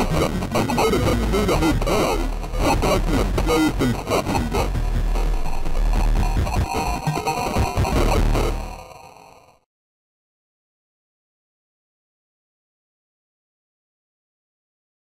I'm going to the hotel. I'm going to go to the hotel.